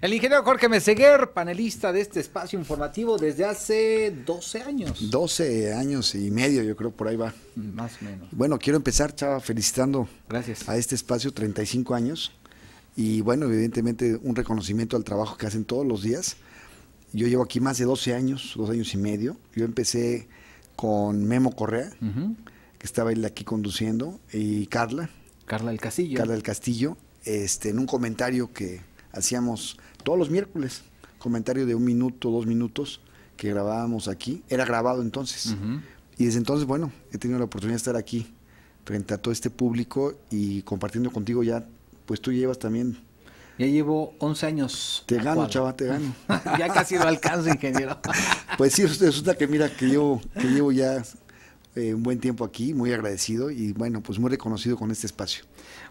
El ingeniero Jorge Meseguer, panelista de este espacio informativo desde hace 12 años. 12 años y medio, yo creo, por ahí va. Más o menos. Bueno, quiero empezar, Chava, felicitando Gracias. a este espacio, 35 años. Y bueno, evidentemente un reconocimiento al trabajo que hacen todos los días. Yo llevo aquí más de 12 años, dos años y medio. Yo empecé con Memo Correa, que estaba él aquí conduciendo, y Carla, Carla del Castillo. Carla del Castillo, este, en un comentario que hacíamos todos los miércoles, comentario de un minuto, dos minutos, que grabábamos aquí. Era grabado entonces. Y desde entonces, bueno, he tenido la oportunidad de estar aquí frente a todo este público y compartiendo contigo ya, pues tú llevas también. Ya llevo 11 años. Te gano, cuadro. chava, te gano. ya casi lo alcanzo, ingeniero. Pues sí, resulta que mira, que llevo, que llevo ya eh, un buen tiempo aquí, muy agradecido y bueno, pues muy reconocido con este espacio.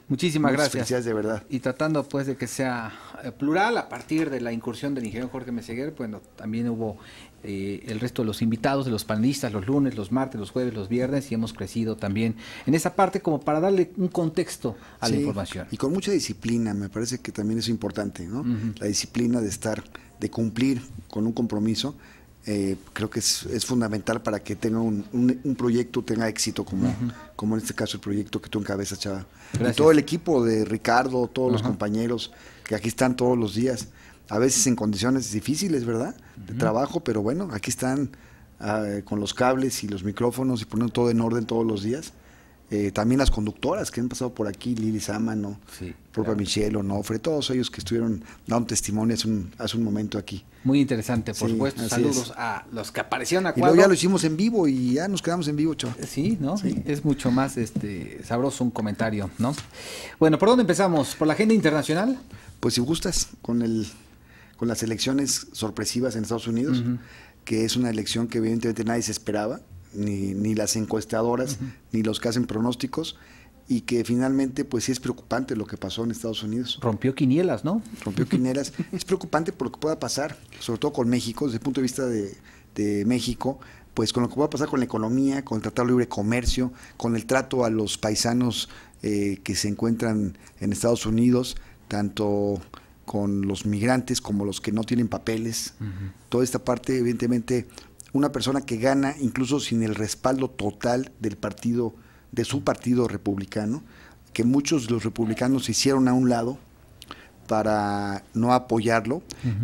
Muchísimas Muchas gracias. felicidades, de verdad. Y tratando pues de que sea eh, plural a partir de la incursión del ingeniero Jorge Meseguer, bueno, también hubo eh, el resto de los invitados, de los panelistas, los lunes, los martes, los jueves, los viernes, y hemos crecido también en esa parte como para darle un contexto a la información. Y con mucha disciplina, me parece que también es importante, ¿no? La disciplina de estar, de cumplir con un compromiso, eh, creo que es, es fundamental para que tenga un, un- un proyecto, tenga éxito, como, como en este caso el proyecto que tú encabezas, Chava. Gracias. Y todo el equipo de Ricardo, todos los compañeros que aquí están todos los días, a veces en condiciones difíciles, ¿verdad? De trabajo, pero bueno, aquí están ah, con los cables y los micrófonos y poniendo todo en orden todos los días. Eh, también las conductoras que han pasado por aquí, Lili Sámano, Sí, propia claro. Michelle, Onofre, todos ellos que estuvieron dando testimonio hace un, hace un momento aquí. Muy interesante, por Sí, supuesto. Saludos es. a los que aparecieron a Y luego cuadro. ya lo hicimos en vivo y ya nos quedamos en vivo, chavo. Sí, ¿no? Es mucho más este sabroso un comentario, ¿no? Bueno, ¿por dónde empezamos? ¿Por la agenda internacional? Pues si gustas, con el con las elecciones sorpresivas en Estados Unidos, que es una elección que evidentemente nadie se esperaba, ni, ni las encuestadoras, ni los que hacen pronósticos, y que finalmente pues sí es preocupante lo que pasó en Estados Unidos. Rompió quinielas, ¿no? rompió quineras. es preocupante por lo que pueda pasar, sobre todo con México, desde el punto de vista de, de México, pues con lo que pueda pasar con la economía, con el Tratado de Libre Comercio, con el trato a los paisanos eh, que se encuentran en Estados Unidos, tanto con los migrantes como los que no tienen papeles. Toda esta parte, evidentemente, una persona que gana incluso sin el respaldo total del partido, de su partido republicano, que muchos de los republicanos se hicieron a un lado, para no apoyarlo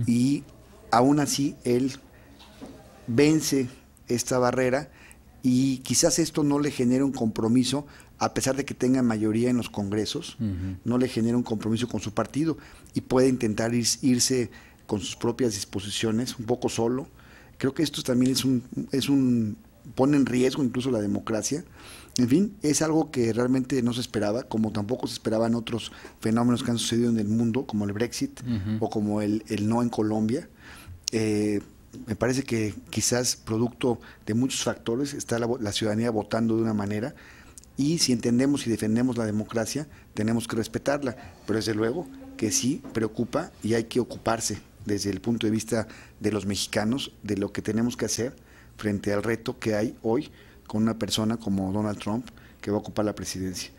y aún así él vence esta barrera y quizás esto no le genere un compromiso a pesar de que tenga mayoría en los congresos, no le genera un compromiso con su partido y puede intentar ir- irse con sus propias disposiciones, un poco solo. Creo que esto también es un, es un pone en riesgo incluso la democracia. En fin, es algo que realmente no se esperaba, como tampoco se esperaban otros fenómenos que han sucedido en el mundo, como el Brexit o como el, el no en Colombia. Eh, me parece que quizás producto de muchos factores está la, la ciudadanía votando de una manera y si entendemos y defendemos la democracia tenemos que respetarla, pero desde luego que sí preocupa y hay que ocuparse desde el punto de vista de los mexicanos de lo que tenemos que hacer frente al reto que hay hoy con una persona como Donald Trump que va a ocupar la presidencia.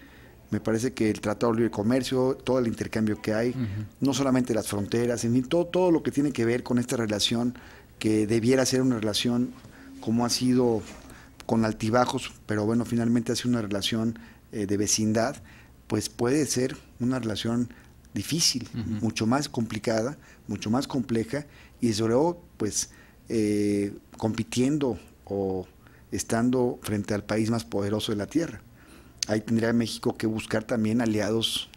Me parece que el Tratado de Libre Comercio, todo el intercambio que hay, no solamente las fronteras, en fin, todo, todo lo que tiene que ver con esta relación que debiera ser una relación como ha sido con altibajos, pero bueno, finalmente ha sido una relación eh, de vecindad, pues puede ser una relación difícil, mucho más complicada, mucho más compleja y sobre todo, pues, eh, compitiendo o estando frente al país más poderoso de la Tierra. Ahí tendría México que buscar también aliados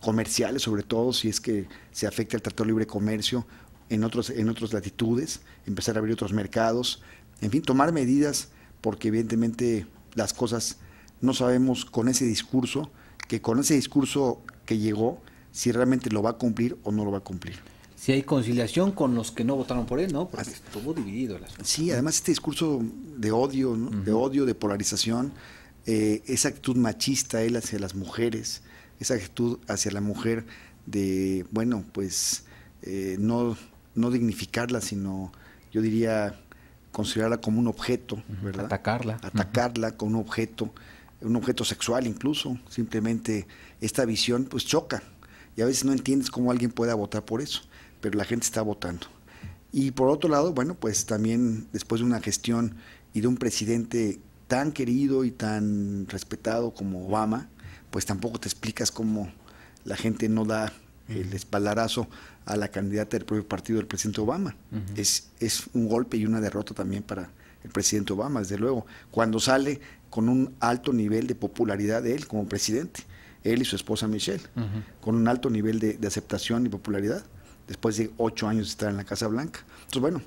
comerciales, sobre todo si es que se afecta el Tratado de Libre Comercio en otros en otras latitudes, empezar a abrir otros mercados, en fin, tomar medidas porque evidentemente las cosas no sabemos con ese discurso, que con ese discurso que llegó, si realmente lo va a cumplir o no lo va a cumplir. Si hay conciliación con los que no votaron por él, ¿no? Porque estuvo dividido el asunto. Sí, además este discurso de odio, ¿no? de odio, de polarización, eh, esa actitud machista él hacia las mujeres, esa actitud hacia la mujer de, bueno, pues eh, no, no dignificarla, sino yo diría considerarla como un objeto, ¿verdad? Atacarla. Atacarla como un objeto, un objeto sexual incluso, simplemente esta visión pues choca y a veces no entiendes cómo alguien pueda votar por eso. pero la gente está votando. Y por otro lado, bueno, pues también después de una gestión y de un presidente tan querido y tan respetado como Obama, pues tampoco te explicas cómo la gente no da el espaldarazo a la candidata del propio partido del presidente Obama. es, es un golpe y una derrota también para el presidente Obama, desde luego, cuando sale con un alto nivel de popularidad de él como presidente, él y su esposa Michelle, con un alto nivel de, aceptación y popularidad, después de ocho años de estar en la Casa Blanca. Entonces, bueno,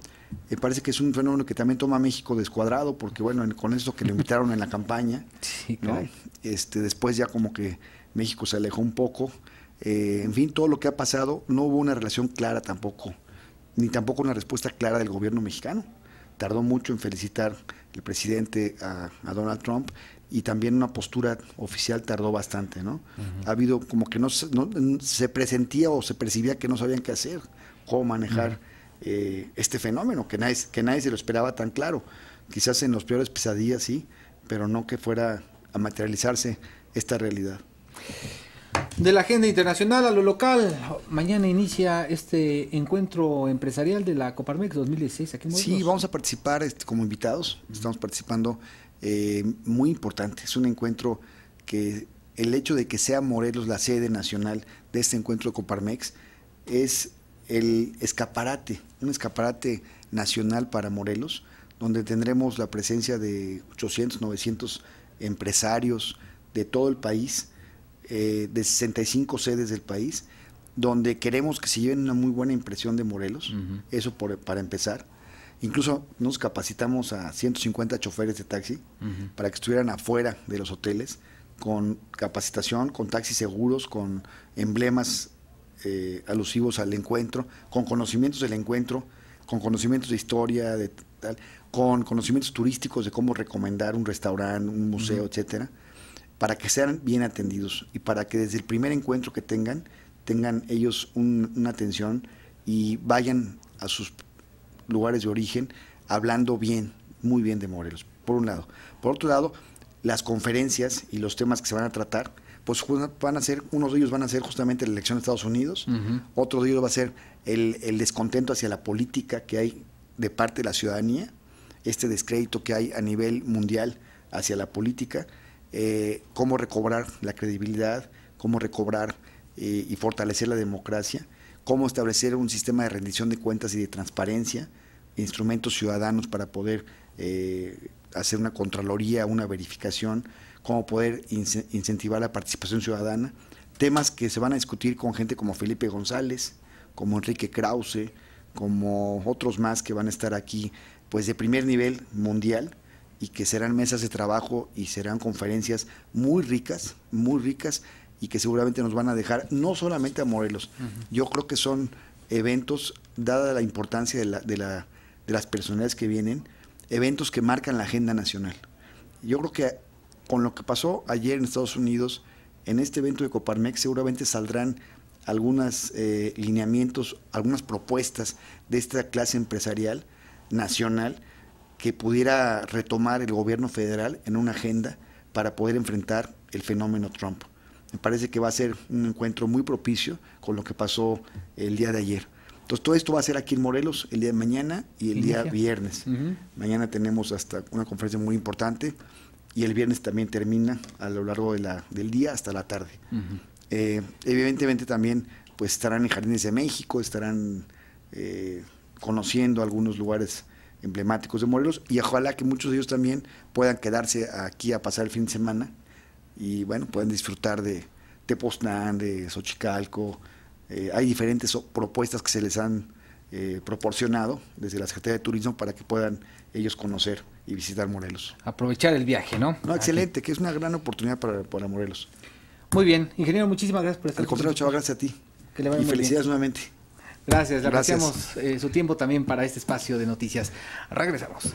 me parece que es un fenómeno que también toma a México descuadrado, porque bueno, con eso que lo invitaron en la campaña, este, después ya como que México se alejó un poco, eh, en fin, todo lo que ha pasado, no hubo una relación clara tampoco, ni tampoco una respuesta clara del gobierno mexicano. Tardó mucho en felicitar el presidente a, Donald Trump y también una postura oficial tardó bastante, ¿no? Ha habido como que no, se presentía o se percibía que no sabían qué hacer, cómo manejar eh, este fenómeno, que nadie, que nadie se lo esperaba tan claro. Quizás en los peores pesadillas sí, pero no que fuera a materializarse esta realidad. De la agenda internacional a lo local, mañana inicia este encuentro empresarial de la Coparmex 2016 aquí en. Sí, vamos a participar este, como invitados, estamos participando eh, muy importante, es un encuentro que el hecho de que sea Morelos la sede nacional de este encuentro de Coparmex es el escaparate, un escaparate nacional para Morelos, donde tendremos la presencia de 800, 900 empresarios de todo el país eh, de 65 sedes del país, donde queremos que se lleven una muy buena impresión de Morelos, eso por, para empezar. Incluso nos capacitamos a 150 choferes de taxi para que estuvieran afuera de los hoteles, con capacitación, con taxis seguros, con emblemas eh, alusivos al encuentro, con conocimientos del encuentro, con conocimientos de historia, de tal, con conocimientos turísticos de cómo recomendar un restaurante, un museo, etcétera para que sean bien atendidos y para que desde el primer encuentro que tengan, tengan ellos una atención y vayan a sus lugares de origen hablando bien, muy bien de Morelos, por un lado. Por otro lado, las conferencias y los temas que se van a tratar, pues van a ser, unos de ellos van a ser justamente la elección de Estados Unidos, otro de ellos va a ser el, el descontento hacia la política que hay de parte de la ciudadanía, este descrédito que hay a nivel mundial hacia la política, eh, cómo recobrar la credibilidad, cómo recobrar eh, y fortalecer la democracia, cómo establecer un sistema de rendición de cuentas y de transparencia, instrumentos ciudadanos para poder eh, hacer una contraloría, una verificación, cómo poder incentivar la participación ciudadana, temas que se van a discutir con gente como Felipe González, como Enrique Krause, como otros más que van a estar aquí, pues de primer nivel mundial, y que serán mesas de trabajo y serán conferencias muy ricas, muy ricas y que seguramente nos van a dejar no solamente a Morelos. Yo creo que son eventos, dada la importancia de, la, de, la, de las personalidades que vienen, eventos que marcan la agenda nacional. Yo creo que con lo que pasó ayer en Estados Unidos, en este evento de Coparmex seguramente saldrán algunos eh, lineamientos, algunas propuestas de esta clase empresarial nacional que pudiera retomar el gobierno federal en una agenda para poder enfrentar el fenómeno Trump. Me parece que va a ser un encuentro muy propicio con lo que pasó el día de ayer. Entonces todo esto va a ser aquí en Morelos el día de mañana y el día viernes. Mañana tenemos hasta una conferencia muy importante y el viernes también termina a lo largo de la, del día hasta la tarde. Eh, evidentemente también pues estarán en Jardines de México, estarán eh, conociendo algunos lugares emblemáticos de Morelos y ojalá que muchos de ellos también puedan quedarse aquí a pasar el fin de semana y bueno, puedan disfrutar de Tepoztlán, de Xochicalco. Eh, hay diferentes propuestas que se les han eh, proporcionado desde la Secretaría de Turismo para que puedan ellos conocer y visitar Morelos. Aprovechar el viaje, ¿no? No, excelente, que es una gran oportunidad para, para Morelos. Muy bien, ingeniero, muchísimas gracias por estar Al contrario, Chava, gracias a ti. Que le y felicidades nuevamente. Gracias, le agradecemos eh, su tiempo también para este espacio de noticias. Regresamos.